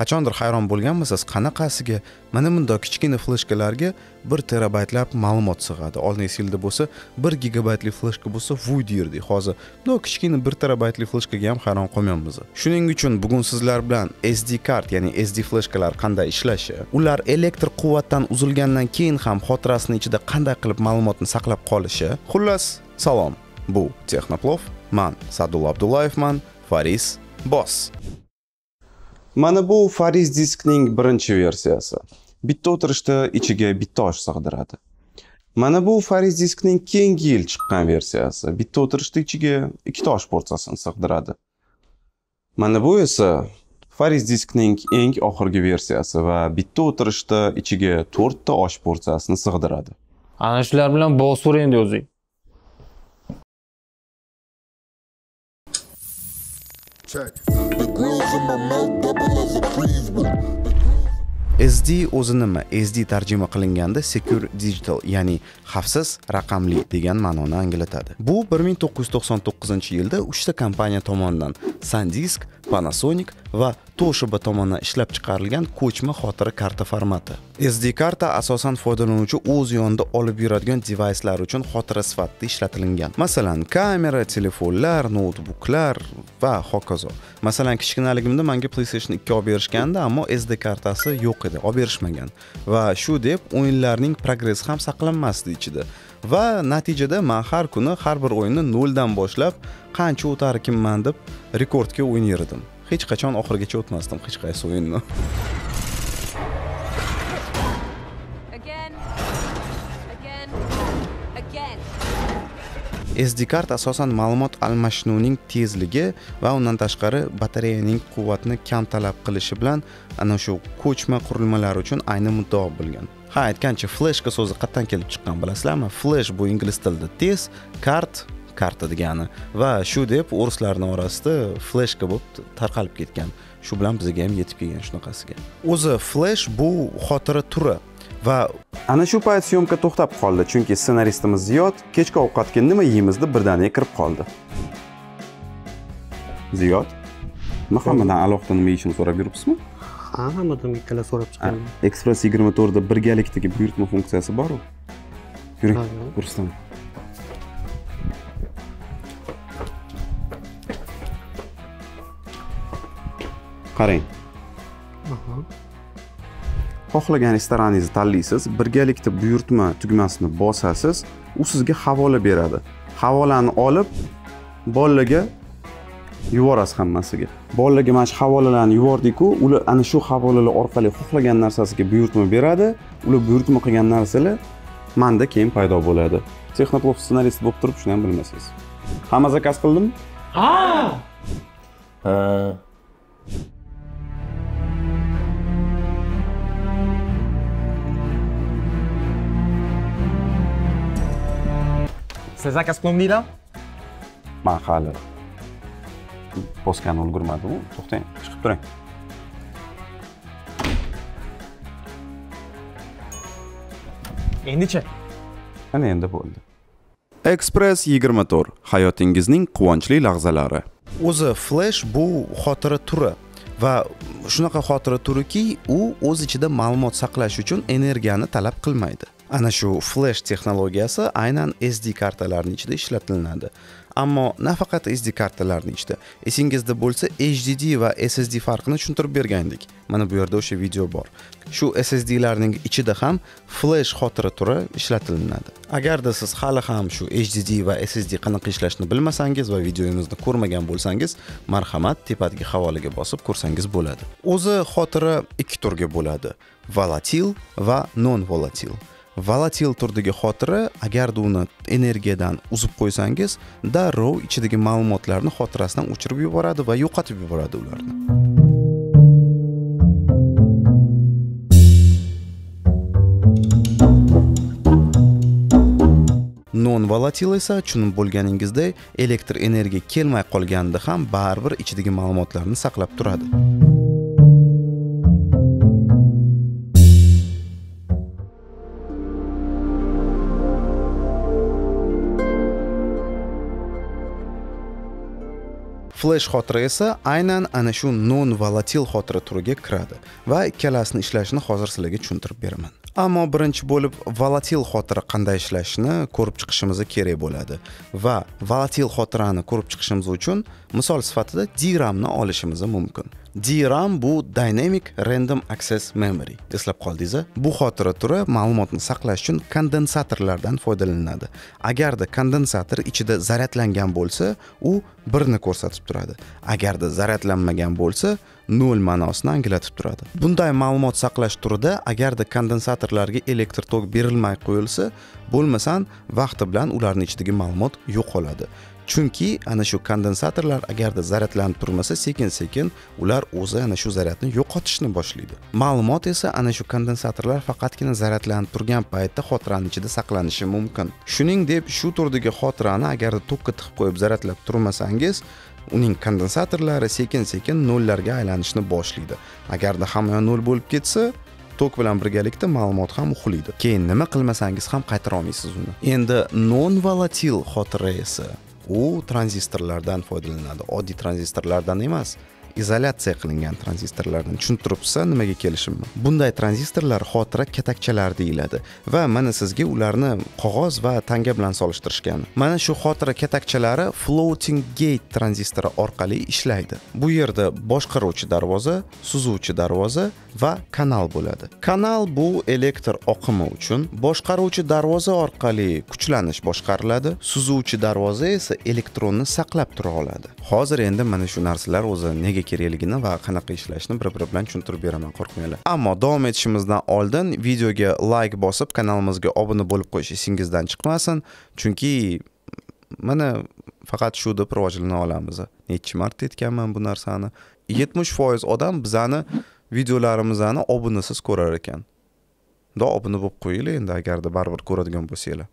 qachondir hayron bo'lganmisiz? Qanaqasiga? Mana bundoq kichkina fleshkalarga bir terabaytlab ma'lumot sig'adi. Oldingi yilda bo'lsa bir gigabaytli fleshka bo'lsa vuy derdik hozir bundoq kichkina bir terabaytli fleshkaga ham hayron qolmayapmiz. Shuning uchun bugun sizlar bilan sd kart ya'ni sd fleshkalar qanday ishlashi ular elektr quvvatdan uzilgandan keyin ham xotirasini ichida qanday qilib ma'lumotni saqlab qolishi? Xullas salom. Bu texnoplov man sadulla abdullayevman faris boss mana bu faris diskning birinchi versiyasi. Bitta o'tirishda ichiga bitta osh sig'diradi. Mana bu faris diskning keyingi yil chiqqan versiyasi. Bitta o'tirishda ichiga ikkita osh porsiyasini sig'diradi. Mana bu esa faris diskning eng oxirgi versiyasi va bitta o'tirishda ichiga to'rtta osh porsiyasini sig'diradi. Ana shular bilan bog'siz endi o'zing Check. Sd o'zi nima sd tarjima qilinganda secure digital ya'ni xavfsiz raqamli degan ma'noni anglatadi. Bu 1999 yilda uchta kompaniya tomonidan sandisk panasonic va toshiba tomonidan ishlab chiqarilgan ko'chma xotira karta formati. Sd karta asosan foydalanuvchi o'z yonida olib yuradigan devayslar uchun xotira sifatida ishlatilingan masalan kamera telefonlar noutbuklar va hokazo. Masalan kichkinaligimda menga playstation 2 olib berishgandi ammo sd kartasi yo'q edi olib berishmagan. Va shu deb o'yinlarning progressi ham saqlanmasdi ichida. Va natijada man har kuni har bir o'yinni noldan boshlab qancha o'tarkanman deb rekordga o'ynar edim hech qachon oxirigacha o'tmasdim hech qaysi o'yinni. Sd kart asosan ma'lumot almashinuvning tezligi va undan tashqari batareyaning quvvatni kam talab qilishi bilan ana shu ko'chma qurilmalar uchun ayni muddao bo'lgan. Ha aytgancha fleshka so'zi qayerdan kelib chiqqan bilasizlarmi? Flesh bu ingliz tilida tez kart karta degani va shu deb o'rislarni orasida fleshka bo'lib tarqalib ketgan. Shu bilan bizga ham yetib kelgan shunaqasiga. O'zi flesh bu xotira turi va ana shu payt syomka to'xtab qoldi chunki ssenaristimiz ziyod kechki ovqatga nima yeymiz deb birdaniga kirib qoldi. Ziyod nima hammadan alohida nima yeyishini so'rab yuribsizmi? Ha hammadan ikkala so'rab chiqqan ekspress yigirma to'rtda birgalikdagi buyurtma funksiyasi boru. Yuring Ha, qarang. Xohlagan restoraningizni tanlaysiz birgalikda buyurtma tugmasini bosasiz u sizga havola beradi. Havolani olib bolalarga yuborasiz hammasiga. Bolalarga mana shu havolalarni yubordiku ular ana shu havolalar orqali xohlagan narsasiga buyurtma beradi ular buyurtma qilgan narsalar manda keyin paydo bo'ladi. Texnoplov ssenarist bo'lib turib shuni ham bilmaysiz hamma zakaz qildimi ha sizlar zakaz qilmadinglar man hali poskani ulgurmadimu to'xtang chiqib turing endichi ana endi bo'ldi ekspress 24 hayotingizning quvonchli lahzalari. O'zi flash bu xotira turi. Va shunaqa xotira turiki u o'z ichida ma'lumot saqlash uchun energiyani talab qilmaydi ana shu flash texnologiyasi aynan sd kartalarni ichida ishlatilinadi ammo nafaqat sd kartalarni ichida esingizda bo'lsa hdd va ssd farqini tushuntirib bergandik mana bu yerda o'sha video bor. Shu ssdlarning ichida ham flash xotira turi ishlatilinadi. Agarda siz hali ham shu hdd va ssd qanaqa ishlashini bilmasangiz va videomizni ko'rmagan bo'lsangiz marhamat tepadagi havolaga bosib ko'rsangiz bo'ladi. O'zi xotira ikki turga bo'ladi. Volatil va non volatil volatil turdagi xotira agarda uni energiyadan uzib qo'ysangiz darrov ichidagi ma'lumotlarni xotirasidan o'chirib yuboradi va yo'qotib yuboradi ularni. Non volatil esa tushunib bo'lganingizdek elektr energiya kelmay qolganda ham baribir ichidagi ma'lumotlarni saqlab turadi. Flash xotira esa aynan ana shu non volatil xotira turiga kiradi va ikkalasini ishlashini hozir sizlarga tushuntirib beraman. Ammo birinchi bo'lib volatil xotira qanday ishlashini ko'rib chiqishimiz kerak bo'ladi va volatil xotirani ko'rib chiqishimiz uchun misol sifatida DRAMni olishimiz mumkin. DRAM bu Dynamic Random Access Memory. Eslab qoldingiz bu xotira turi ma'lumotni saqlash uchun kondensatorlardan foydalaniladi agarda kondensator ichida zaryadlangan bo'lsa u birni ko'rsatib turadi. Agarda zaryadlanmagan bo'lsa nol ma'nosini anglatib turadi. Bunday ma'lumot saqlash turida agarda kondensatorlarga elektr tok berilmay qo'yilsa bo'lmasan vaqti bilan ularni ichidagi ma'lumot yo'qoladi. Chunki ana shu kondensatorlar agarda zaryadlanib turmasa sekin sekin ular o'zi ana shu zaryadni yo'qotishni boshlaydi. Ma'lumot esa ana shu kondensatorlar faqatgina zaryadlanib turgan paytda xotirani ichida saqlanishi mumkin. Shuningdek shu turdagi xotirani agarda tokka tiqib qo'yib zaryadlab turmasangiz uning kondensatorlari sekin sekin nollarga aylanishni boshlaydi. Agarda hamma yoq nol bo'lib ketsa tok bilan birgalikda ma'lumot ham uxlaydi. Keyin nima qilmasangiz ham qaytara olmaysiz uni. Endi non volatil xotira esa u tranzistorlardan foydalanadi oddiy tranzistorlardan emas izolyatsiya qilingan tranzistorlardan tushuntiribsa nimaga kelishimni bunday tranzistorlar xotira katakchalari deyiladi va mana sizga ularni qog'oz va tanga bilan solishtirishgan. Mana shu xotira katakchalari floating gate tranzistori orqali ishlaydi. Bu yerda boshqaruvchi darvoza suzuvchi darvoza va kanal bo'ladi. Kanal bu elektr oqimi uchun boshqaruvchi darvoza orqali kuchlanish boshqariladi suzuvchi darvoza esa elektronni saqlab tura oladi. Hozir endi mana shu narsalar o'zi nega kerakligini va qanaqa ishlashni bir biri bilan tushuntirib beraman qo'rqmanglar. Ammo davom etishimizdan oldin videoga layk bosib kanalimizga obuna bo'lib qo'yish esingizdan chiqmasin chunki mana faqat shu deb rivojlana olamiz. Nechi marta aytganman bu narsani. Yetmish foiz odam bizani videolarimizni obunasiz ko'rar ekan. Do obuna bo'lib qo'yinglar endi agarda baribir ko'radigan bo'lsanglar.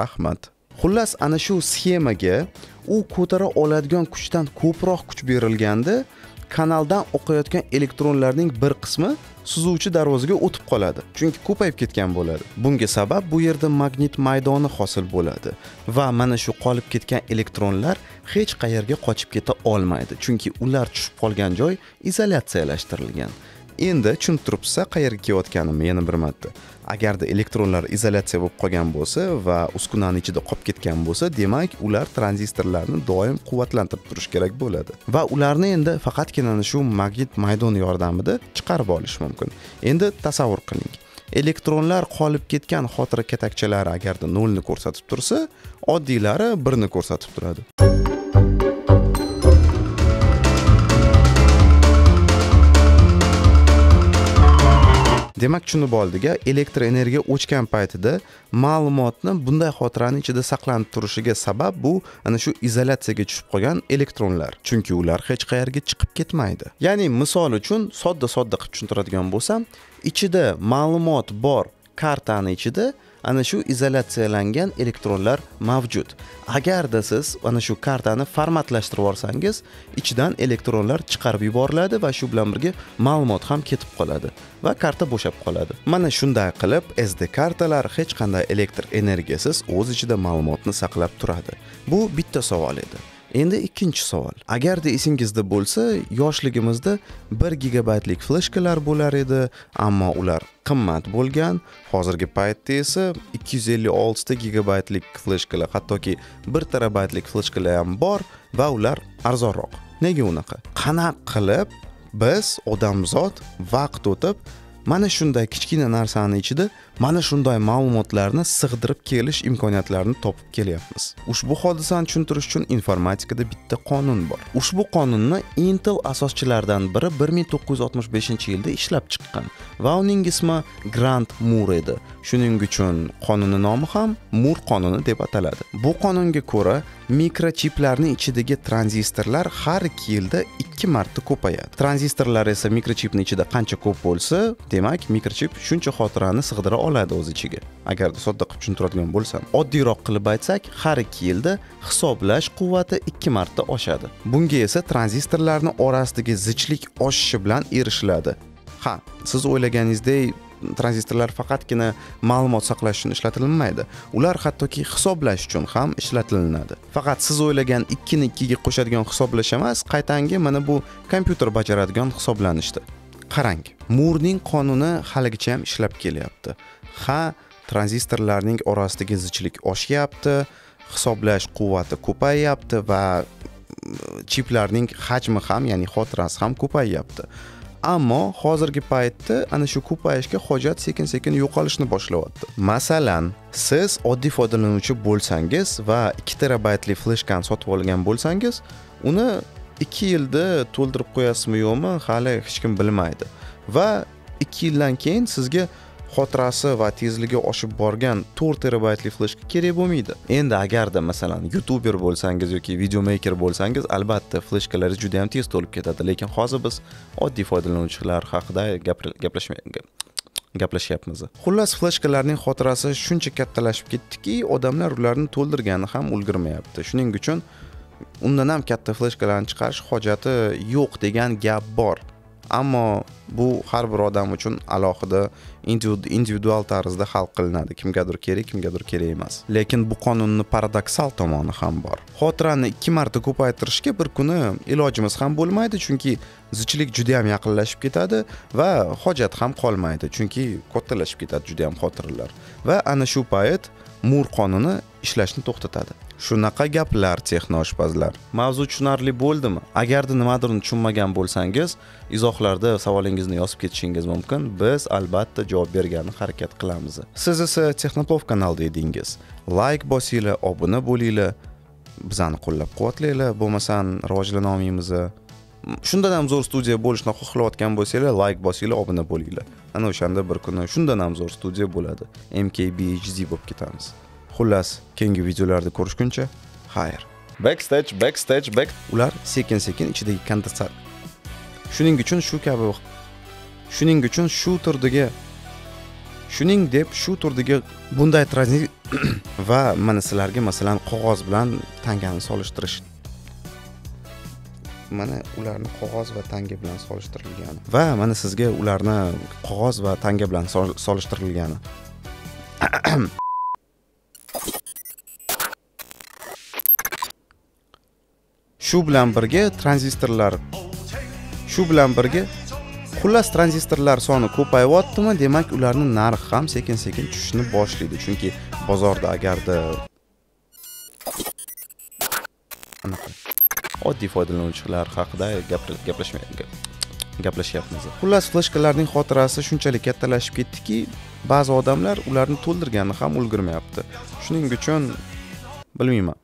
Rahmat. Xullas ana shu sxemaga u ko'tara oladigan kuchdan ko'proq kuch berilganda kanaldan oqayotgan elektronlarning bir qismi suzuvchi darvozaga o'tib qoladi. Chunki ko'payib ketgan bo'ladi. Bunga sabab bu yerda magnit maydoni hosil bo'ladi va mana shu qolib ketgan elektronlar hech qayerga qochib keta olmaydi. Chunki ular tushib qolgan joy izolyatsiyalashtirilgan. Endi tushunib turibsiz qayerga kelayotganimni yana bir marta. Agarda elektronlar izolyatsiya bo'lib qolgan bo'lsa va uskunani ichida qolib ketgan bo'lsa demak ular tranzistorlarni doim quvvatlantirib turish kerak bo'ladi. Va ularni endi faqatgina shu magnit maydon yordamida chiqarib olish mumkin. Endi tasavvur qiling. Elektronlar qolib ketgan xotira katakchalari agarda nolni ko'rsatib tursa oddiylari birni ko'rsatib turadi. Demak tushunib oldik elektr energiya o'chgan paytida ma'lumotni bunday xotirani ichida saqlanib turishiga sabab bu ana shu izolyatsiyaga tushib qolgan elektronlar. Chunki ular hech qayerga chiqib ketmaydi. Ya'ni misol uchun sodda sodda qilib tushuntiradigan bo'lsam ichida ma'lumot bor kartani ichida ana shu izolyatsiyalangan elektronlar mavjud. Agarda siz ana shu kartani formatlashtirib yuborsangiz ichidan elektronlar chiqarib yuboriladi va shu bilan birga ma'lumot ham ketib qoladi va karta bo'shab qoladi. Mana shunday qilib sd kartalar hech qanday elektr energiyasiz o'z ichida ma'lumotni saqlab turadi. Bu bitta savol edi. Endi ikkinchi savol. Agarda esingizda bo'lsa yoshligimizda bir gigabaytlik fleshkalar bo'lar edi ammo ular qimmat bo'lgan. Hozirgi paytda esa ikki yuz ellik oltita gigabaytlik fleshkalar hattoki bir terabaytlik fleshkalar ham bor va ular arzonroq. Nega unaqa? Qanaqa qilib biz odamzod vaqt o'tib mana shunday kichkina narsani ichida mana shunday ma'lumotlarni sig'dirib kelish imkoniyatlarini topib kelyapmiz. Ushbu hodisani tushuntirish uchun informatikada bitta qonun bor. Ushbu qonunni intel asoschilaridan biri 1965 yilda ishlab chiqqan va uning ismi grant mur edi. Shuning uchun qonunni nomi ham mur qonuni deb ataladi. Bu qonunga ko'ra mikrochiplarni ichidagi tranzistorlar har ikki yilda ikki marta ko'payadi. Tranzistorlar esa mikrochipni ichida qancha ko'p bo'lsa demak mikrochip shuncha xotirani sig'dira oladi oladi o'z ichiga. Agarda sodda qilib tushuntiradigan bo'lsam oddiyroq qilib aytsak har ikki yilda hisoblash quvvati ikki marta oshadi. Bunga esa tranzistorlarni orasidagi zichlik oshishi bilan erishiladi. Ha siz o'ylaganingizdek tranzistorlar faqatgina ma'lumot saqlash uchun ishlatilmaydi ular hattoki hisoblash uchun ham ishlatilinadi. Faqat siz o'ylagan ikkini ikkiga qo'shadigan hisoblash emas qaytangi mana bu kompyuter bajaradigan hisoblanishdi qarang murning qonuni haligacha ham ishlab kelyapti. Ha tranzistorlarning orasidagi zichlik oshyapti hisoblash quvvati ko'payyapti va mm, chiplarning hajmi ham ya'ni xotirasi ham ko'payyapti ammo hozirgi paytda ana shu ko'payishga hojat sekin sekin yo'qolishni boshlayapti masalan siz oddiy foydalanuvchi bo'lsangiz va 2 terabaytli fleshkani sotib olgan bo'lsangiz uni 2 yilda to'ldirib qo'yasizmi yo'qmi hali hech kim bilmaydi. Va 2 yildan keyin sizga xotirasi va tezligi oshib borgan 4 terabaytli fleshka kerak bo'lmaydi. Endi agarda masalan youtuber bo'lsangiz yoki videomaker bo'lsangiz albatta fleshkalaringiz juda ham tez to'lib ketadi. Lekin hozir biz oddiy foydalanuvchilar haqida gaplashmay gaplashyapmiz. Xullas fleshkalarning xotirasi shuncha kattalashib ketdiki odamlar ularni to'ldirgani ham ulgurmayapti. Shuning uchun undan ham katta fleshkalarni chiqarish hojati yo'q degan gap bor. Ammo bu har bir odam uchun alohida individual tarzda hal qilinadi. Kimgadir kerak kimgadir kerak emas. Lekin bu qonunni paradoksal tomoni ham bor. Xotirani ikki marta ko'paytirishga bir kuni ilojimiz ham bo'lmaydi chunki zichlik juda yam yaqinlashib ketadi va hojat ham qolmaydi chunki kattalashib ketadi juda yam xotiralar va ana shu payt mur qonuni ishlashni to'xtatadi. Shunaqa gaplar texnoshpazlar. Mavzu tushunarli bo'ldimi? Agarda nimadir tushunmagan bo'lsangiz izohlarda savolingizni yozib ketishingiz mumkin. Biz albatta javob bergani harakat qilamiz. Siz esa texnoplov kanalida edingiz layk bosinglar obuna bo'linglar. Bizani qo'llab quvvatlanglar bo'lmasam rivojlana olmaymiz shundan ham zo'r studiya bo'lishni xohlayotgan bo'lsanglar layk bosinglar obuna bo'linglar. Ana o'shanda bir kuni shundan ham zo'r studiya bo'ladi. Mkbhd bo'lib ketamiz. Xullas keyingi videolarda ko'rishguncha xayr. Backstage backstage back ular sekin sekin ichidagi kondensat shuning uchun shu kabi shuning uchun shu turdagi shuning deb shu turdagi bunday tranzit va mana sizlarga masalan qog'oz bilan tangani solishtirish. Mana ularni qog'oz va tanga bilan solishtirilgani va mana sizga ularni qog'oz va tanga bilan solishtirilgani shu bilan birga tranzistorlar shu bilan birga xullas tranzistorlar soni ko'payyaptimi demak ularni narxi ham sekin sekin tushishni boshlaydi. Chunki bozorda agarda anaqa oddiy foydalanuvchilar haqida gaplashyapmiz. Xullas fleshkalarning xotirasi shunchalik kattalashib ketdiki ba'zi odamlar ularni to'ldirgani ham ulgurmayapti. Shuning uchun bilmayman